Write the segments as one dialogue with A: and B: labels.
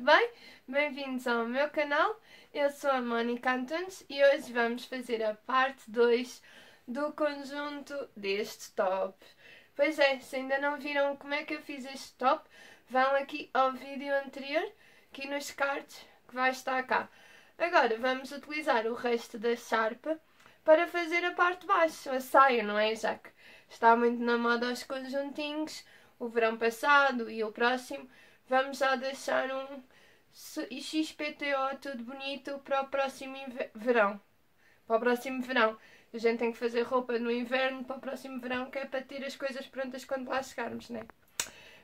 A: tudo bem? Bem-vindos ao meu canal. Eu sou a Mónica Antunes e hoje vamos fazer a parte 2 do conjunto deste top. Pois é, se ainda não viram como é que eu fiz este top, vão aqui ao vídeo anterior, aqui nos cards, que vai estar cá. Agora vamos utilizar o resto da charpa para fazer a parte de baixo, a saia, não é? Já que está muito na moda os conjuntinhos, o verão passado e o próximo, vamos já deixar um XPTO tudo bonito para o próximo verão. Para o próximo verão. A gente tem que fazer roupa no inverno para o próximo verão, que é para ter as coisas prontas quando lá chegarmos, né?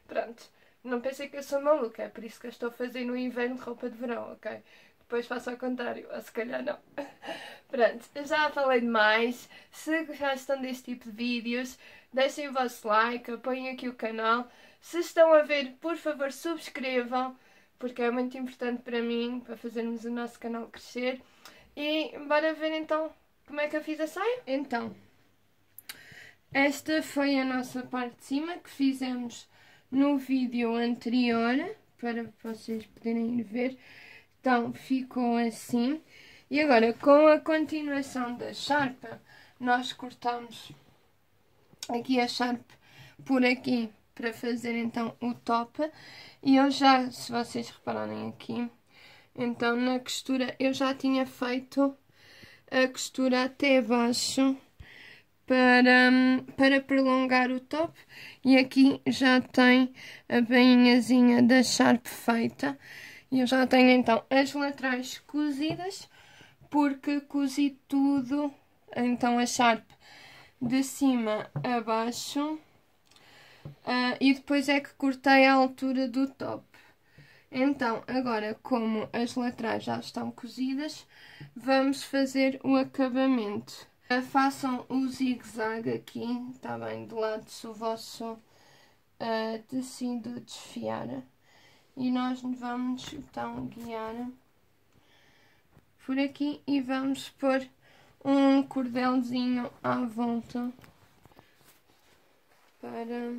A: Pronto. Não pensei que eu sou maluca, é por isso que eu estou a fazer no inverno roupa de verão, ok? Depois faço ao contrário, ou se calhar não. Pronto, já falei demais. Se gostam deste tipo de vídeos, deixem o vosso like, apoiem aqui o canal. Se estão a ver, por favor, subscrevam, porque é muito importante para mim, para fazermos o nosso canal crescer. E bora ver então como é que eu fiz a saia? Então, esta foi a nossa parte de cima que fizemos no vídeo anterior, para vocês poderem ver. Então, ficou assim. E agora, com a continuação da charpa, nós cortamos aqui a charpa por aqui para fazer então o top. E eu já, se vocês repararem aqui, então na costura eu já tinha feito a costura até baixo para, para prolongar o top. E aqui já tem a bainhazinha da charpe feita. E eu já tenho então as laterais cozidas, porque cozi tudo, então a charpe de cima a baixo. Uh, e depois é que cortei a altura do top. Então, agora, como as laterais já estão cozidas, vamos fazer o acabamento. Uh, façam o zigue-zague aqui, está bem, do lado se o vosso uh, tecido desfiar e nós vamos então guiar por aqui e vamos pôr um cordelzinho à volta para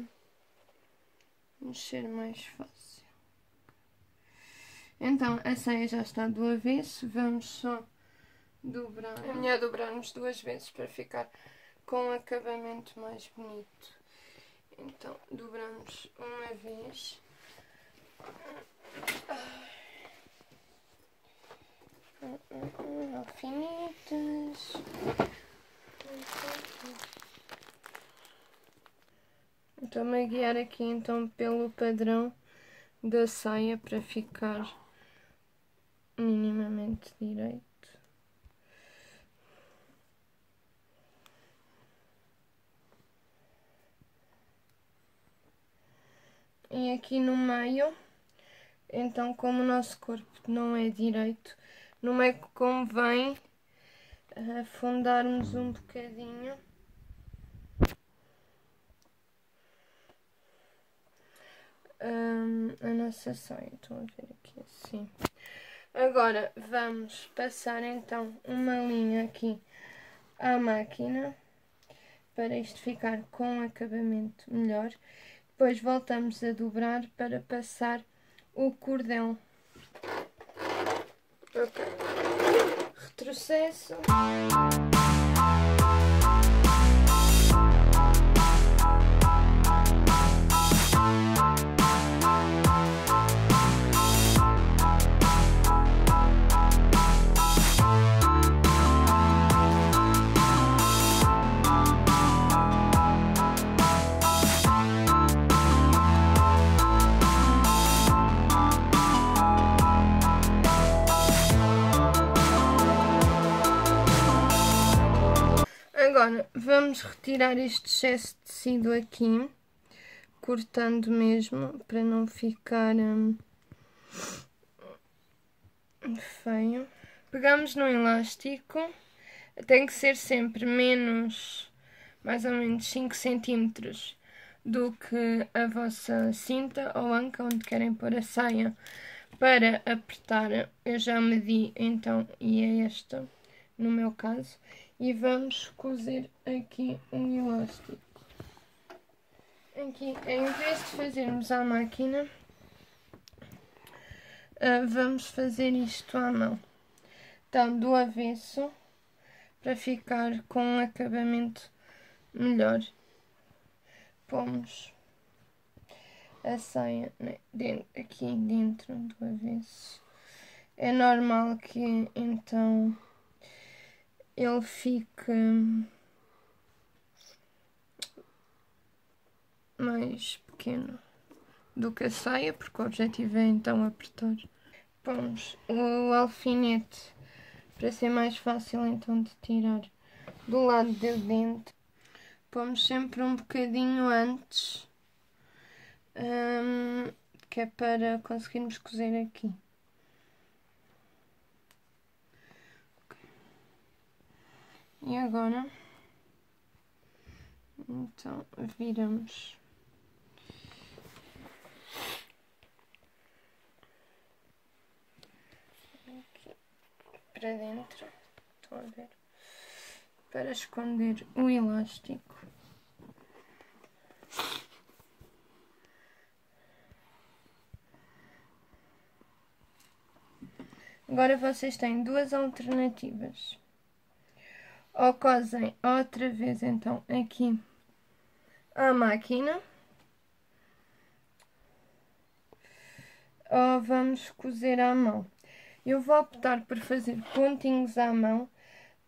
A: mexer mais fácil. Então, a saia já está do avesso, vamos só dobrar. É melhor dobrarmos duas vezes para ficar com um acabamento mais bonito. Então, dobramos uma vez. Alfinetes. Estou-me a guiar aqui então pelo padrão da saia para ficar minimamente direito. E aqui no meio então, como o nosso corpo não é direito, não é que convém afundarmos um bocadinho. Um, a nossa saia, estão a ver aqui assim. Agora vamos passar então uma linha aqui à máquina para isto ficar com um acabamento melhor. Depois voltamos a dobrar para passar o cordão. Ok. Retrocesso. Vamos retirar este excesso de tecido aqui, cortando mesmo, para não ficar hum, feio. Pegamos no elástico, tem que ser sempre menos, mais ou menos 5 centímetros do que a vossa cinta ou anca onde querem pôr a saia para apertar. Eu já medi então e é esta no meu caso e vamos cozer aqui um elástico. Aqui, em vez de fazermos à máquina, uh, vamos fazer isto à mão. Então, do avesso, para ficar com um acabamento melhor, pomos a saia né, dentro, aqui dentro do avesso. É normal que então ele fique mais pequeno do que a saia, porque o objetivo é então apertar. Pomos o alfinete para ser mais fácil então de tirar do lado de dentro. Pomos sempre um bocadinho antes, um, que é para conseguirmos cozer aqui. E agora, então, viramos. Aqui para dentro, estão a ver? Para esconder o elástico. Agora vocês têm duas alternativas ou cosem outra vez então aqui a máquina ou vamos cozer à mão. Eu vou optar por fazer pontinhos à mão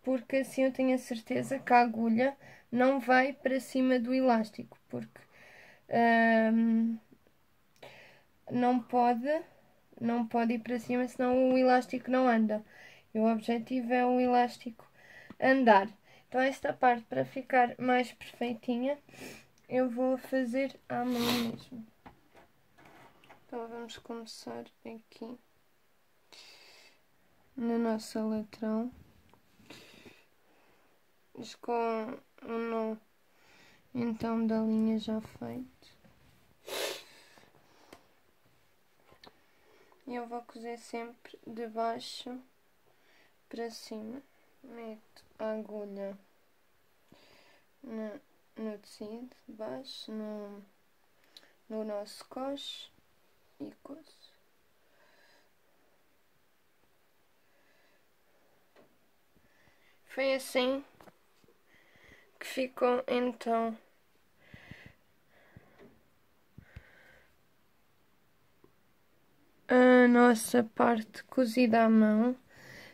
A: porque assim eu tenho a certeza que a agulha não vai para cima do elástico porque hum, não pode não pode ir para cima senão o elástico não anda. E o objetivo é o elástico andar. Então esta parte para ficar mais perfeitinha eu vou fazer à mão mesmo. Então vamos começar aqui na nossa lateral com o nó então da linha já feito. E eu vou cozer sempre de baixo para cima. Meto a agulha no, no tecido de baixo, no, no nosso coche e coço. Foi assim que ficou então a nossa parte cozida à mão.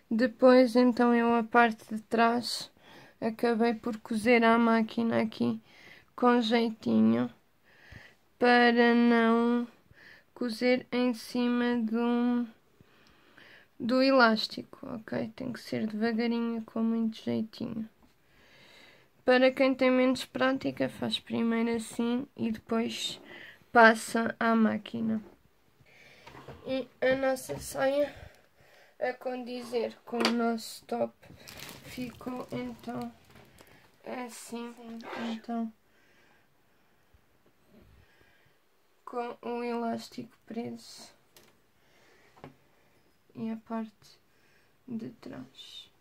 A: Depois, então, eu a parte de trás acabei por cozer a máquina aqui com jeitinho para não cozer em cima do, do elástico, ok? Tem que ser devagarinho, com muito jeitinho. Para quem tem menos prática, faz primeiro assim e depois passa à máquina. E a nossa saia a condizer com o nosso top ficou então assim então com o elástico preso e a parte de trás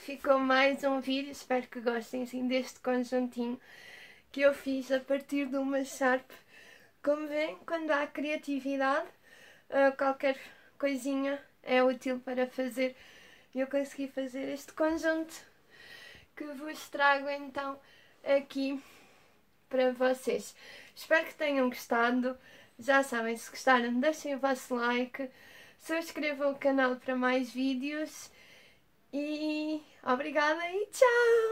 A: ficou mais um vídeo. Espero que gostem assim deste conjuntinho que eu fiz a partir de uma Sharp. Como veem, quando há criatividade, ah, qualquer coisinha é útil para fazer. Eu consegui fazer este conjunto que vos trago então aqui para vocês. Espero que tenham gostado. Já sabem, se gostaram, deixem o vosso like, subscrevam o canal para mais vídeos e obrigada e tchau!